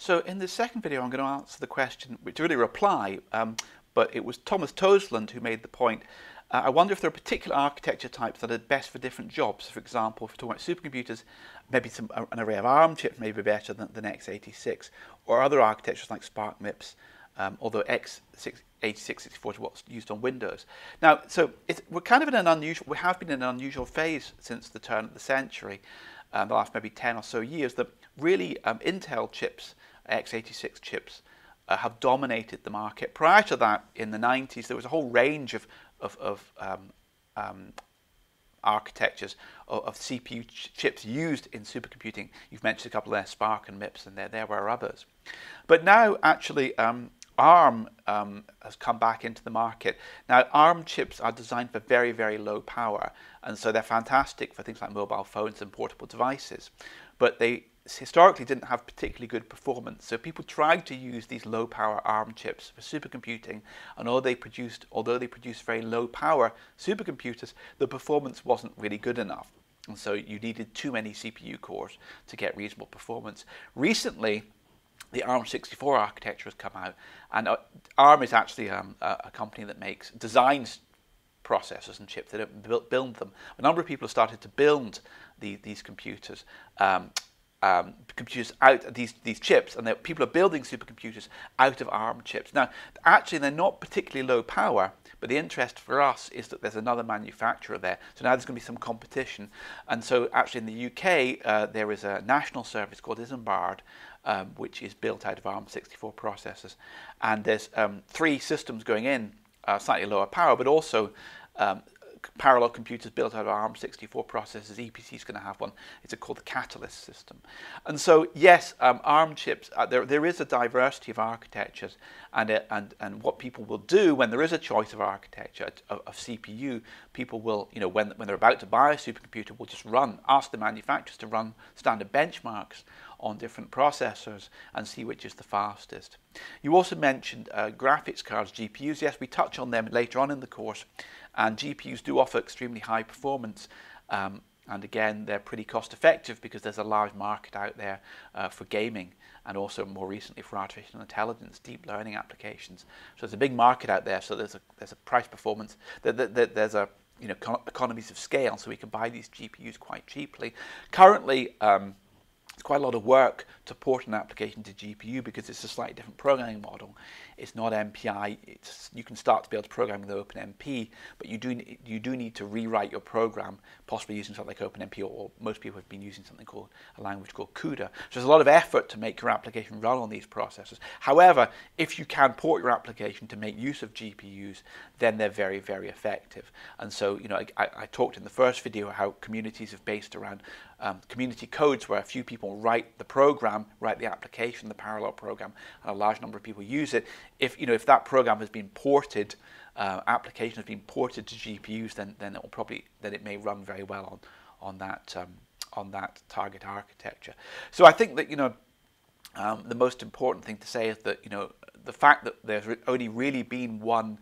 So in the second video, I'm going to answer the question, which really reply, um, but it was Thomas Toseland who made the point. Uh, I wonder if there are particular architecture types that are best for different jobs. For example, if we're talking about supercomputers, maybe some, an array of ARM chips may be better than, than x86, or other architectures like SPARC MIPS, um, although x86-64 is what's used on Windows. Now, so we're kind of in an unusual, we have been in an unusual phase since the turn of the century, uh, the last maybe 10 or so years, that really um, Intel chips x86 chips uh, have dominated the market. Prior to that, in the 90s, there was a whole range of, of, of um, um, architectures of, of CPU ch chips used in supercomputing. You've mentioned a couple there, SPARC and MIPS, and there, there were others. But now, actually, um, ARM um, has come back into the market. Now, ARM chips are designed for very, very low power, and so they're fantastic for things like mobile phones and portable devices. But they historically didn't have particularly good performance. So people tried to use these low power ARM chips for supercomputing, and although they produced, although they produced very low power supercomputers, the performance wasn't really good enough. And so you needed too many CPU cores to get reasonable performance. Recently, the ARM64 architecture has come out, and uh, ARM is actually um, a, a company that makes designs processors and chips. They don't build them. A number of people have started to build the, these computers. Um, um, computers out these these chips, and people are building supercomputers out of ARM chips. Now, actually, they're not particularly low power, but the interest for us is that there's another manufacturer there. So now there's going to be some competition, and so actually in the UK uh, there is a national service called Isambard, um, which is built out of ARM64 processors, and there's um, three systems going in, uh, slightly lower power, but also um, parallel computers built out of ARM64 processors. EPC is going to have one. It's called the Catalyst system. And so, yes, um, ARM chips, uh, there, there is a diversity of architectures. And, uh, and, and what people will do when there is a choice of architecture, of, of, CPU, people will, you know, when, when they're about to buy a supercomputer, will just run, ask the manufacturers to run standard benchmarks on different processors and see which is the fastest. You also mentioned uh, graphics cards, GPUs. Yes, we touch on them later on in the course. And GPUs do offer extremely high performance. Um, and again, they're pretty cost effective because there's a large market out there uh, for gaming and also more recently for artificial intelligence, deep learning applications. So there's a big market out there. So there's a, there's a price performance, there's a you know, economies of scale, so we can buy these GPUs quite cheaply. Currently, um, quite a lot of work to port an application to GPU because it's a slightly different programming model. It's not MPI. It's, you can start to be able to program with OpenMP, but you do you do need to rewrite your program, possibly using something like OpenMP, or, or most people have been using something called a language called CUDA. So there's a lot of effort to make your application run on these processors. However, if you can port your application to make use of GPUs, then they're very very effective. And so you know I, I talked in the first video how communities have based around um, community codes where a few people write the program, write the application, the parallel program, and a large number of people use it. If you know if that program has been ported, uh, application has been ported to GPUs, then then it will probably then it may run very well on on that um, on that target architecture. So I think that you know um, the most important thing to say is that you know the fact that there's only really been one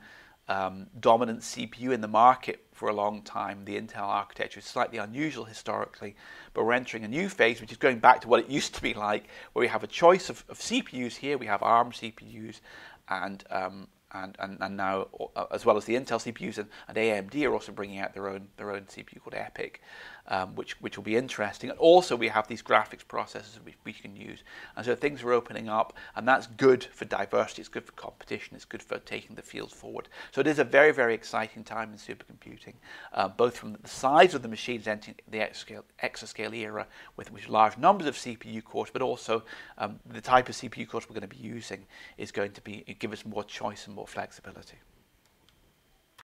um, dominant CPU in the market for a long time. The Intel architecture is slightly unusual historically, but we're entering a new phase, which is going back to what it used to be like, where we have a choice of, of CPUs here. We have ARM CPUs and um, and, and, and now, uh, as well as the Intel CPUs and, and AMD are also bringing out their own their own CPU called EPYC, um, which which will be interesting. And also, we have these graphics processors which we can use, and so things are opening up, and that's good for diversity. It's good for competition. It's good for taking the field forward. So it is a very very exciting time in supercomputing, uh, both from the size of the machines entering the exascale, era with, with large numbers of CPU cores, but also um, the type of CPU cores we're going to be using is going to be give us more choice and more flexibility.